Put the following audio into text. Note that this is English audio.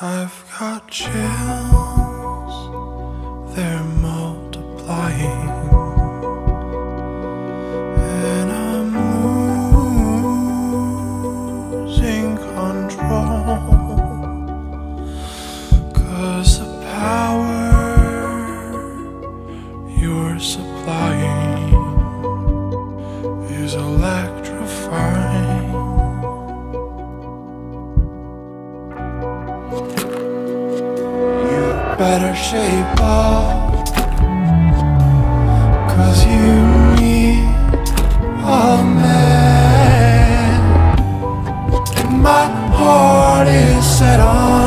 I've got chills, they're multiplying, and I'm losing control. Cause the power you're supplying is electrifying. You better shape up Cause you need a man. And my heart is set on